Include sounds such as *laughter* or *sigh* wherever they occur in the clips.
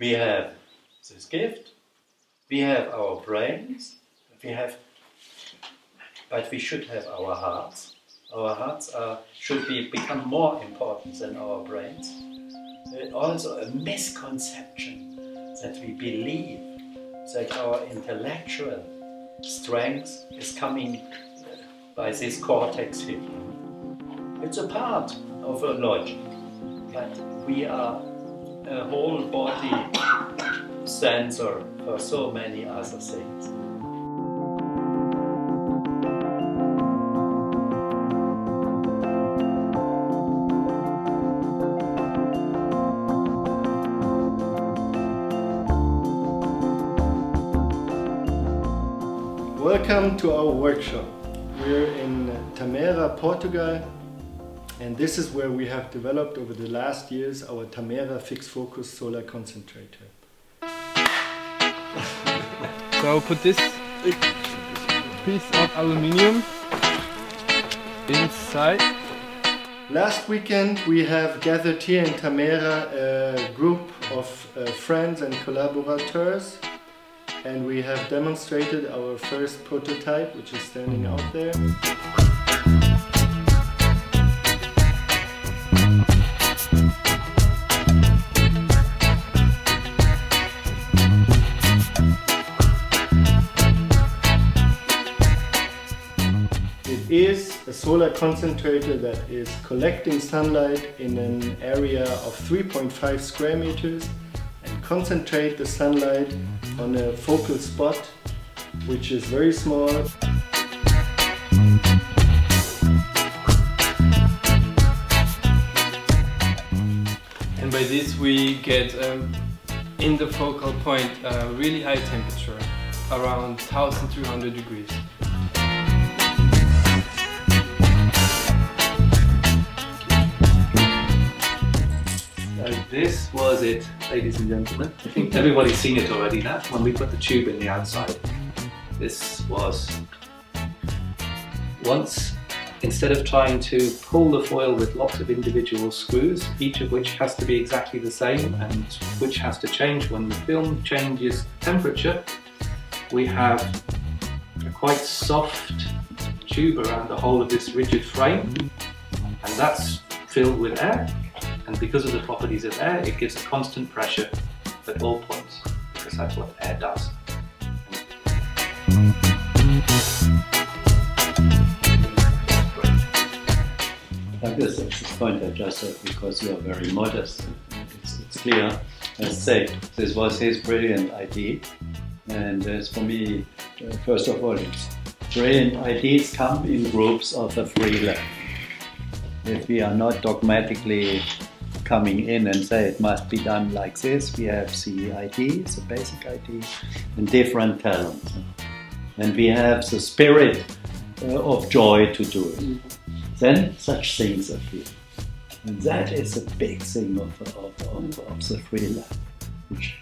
We have this gift, we have our brains, we have, but we should have our hearts. Our hearts are, should be, become more important than our brains. Uh, also a misconception that we believe that our intellectual strength is coming by this cortex here. It's a part of a logic, but we are a whole body sensor for so many other things. Welcome to our workshop. We're in Tamera, Portugal, and this is where we have developed over the last years our Tamera fixed focus solar concentrator. So I'll put this piece of aluminium inside. Last weekend we have gathered here in Tamera a group of uh, friends and collaborators and we have demonstrated our first prototype which is standing out there. Solar concentrator that is collecting sunlight in an area of 3.5 square meters and concentrate the sunlight on a focal spot which is very small. And by this we get um, in the focal point a really high temperature, around 1200 degrees. So this was it, ladies and gentlemen. I think everybody's seen it already now when we put the tube in the outside. This was once, instead of trying to pull the foil with lots of individual screws, each of which has to be exactly the same and which has to change when the film changes temperature, we have a quite soft tube around the whole of this rigid frame and that's filled with air and because of the properties of air it gives a constant pressure at all points because that's what air does. Douglas, at this point I just said because you are very modest, it's, it's clear. Let's say this was his brilliant idea, and as for me, uh, first of all, brilliant ideas come in groups of free learning. If we are not dogmatically coming in and say it must be done like this, we have the ideas, the basic ideas, and different talents. And we have the spirit uh, of joy to do it then such things appear. And that is a big thing of, of, of, of the free life. Which,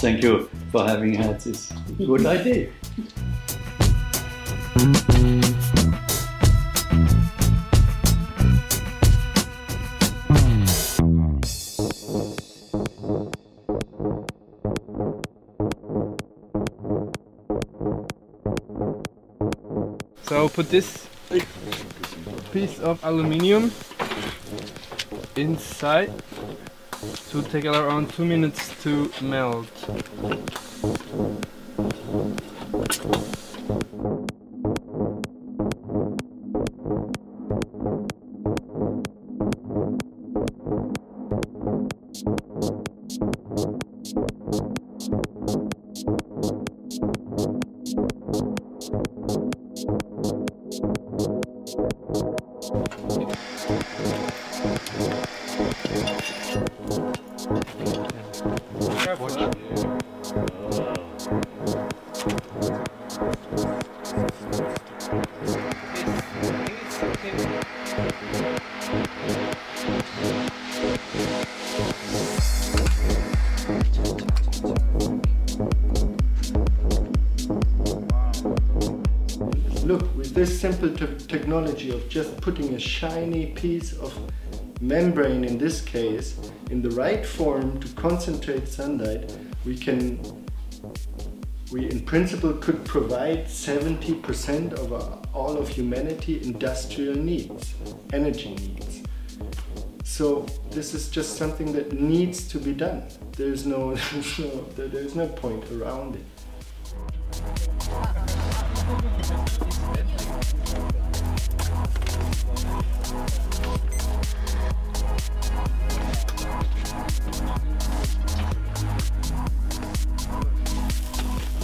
thank you for having had this good idea. So I'll put this piece of aluminium inside to take around two minutes to melt. Look, simple te technology of just putting a shiny piece of membrane in this case in the right form to concentrate sunlight, we can, we in principle could provide 70% of our, all of humanity industrial needs, energy needs. So this is just something that needs to be done. There's no, there's *laughs* no, there's no point around it.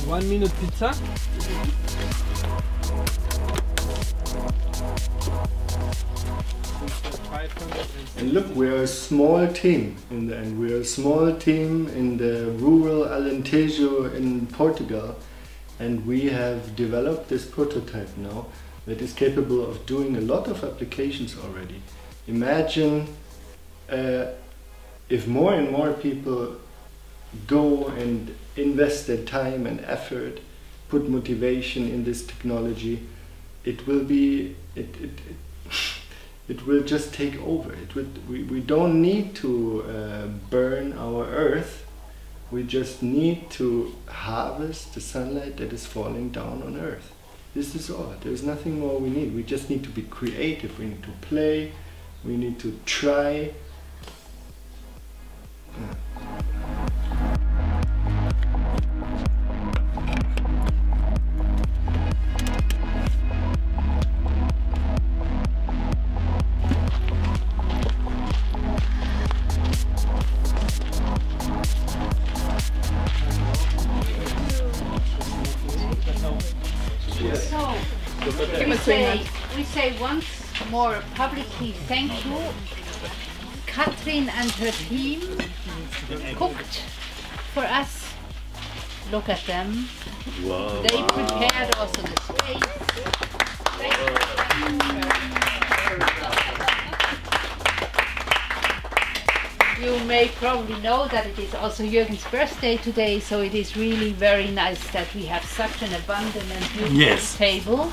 One minute pizza. And look, we're a small team in the end. We're a small team in the rural Alentejo in Portugal, and we have developed this prototype now that is capable of doing a lot of applications already. Imagine uh, if more and more people go and invest their time and effort, put motivation in this technology, it will be it, it, it it will just take over. It would, we, we don't need to uh, burn our earth. We just need to harvest the sunlight that is falling down on earth. This is all. There's nothing more we need. We just need to be creative. We need to play. We need to try. Say, we say once more publicly thank you. Katrin and her team cooked for us. Look at them. They prepared also the space. Thank you. You may probably know that it is also Jürgen's birthday today, so it is really very nice that we have such an abundant and beautiful Yes. table.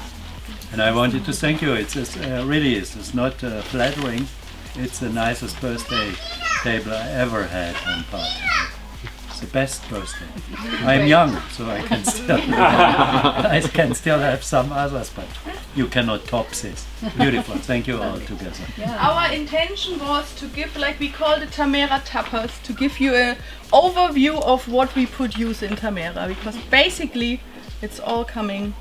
And I wanted to thank you. It's, it's uh, really is. It's not uh, flattering. It's the nicest birthday table I ever had on party. It's the best birthday. I'm young, so I can still *laughs* I can still have some others, but you cannot top this. Beautiful. Thank you all together. Our intention was to give, like we call it Tamera Tapas, to give you an overview of what we produce in Tamera, because basically it's all coming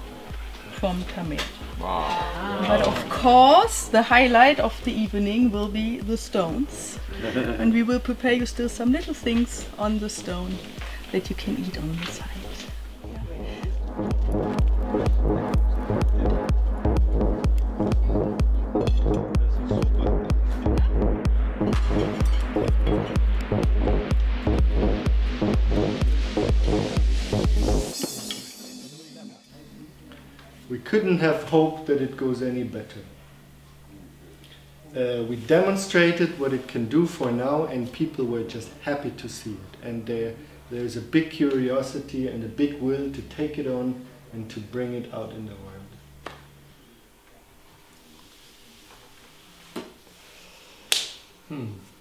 from Tamera. But of course, the highlight of the evening will be the stones, and we will prepare you still some little things on the stone that you can eat on the side. We couldn't have hoped that it goes any better. Uh, we demonstrated what it can do for now, and people were just happy to see it. And there, there's a big curiosity and a big will to take it on and to bring it out in the world. Hmm.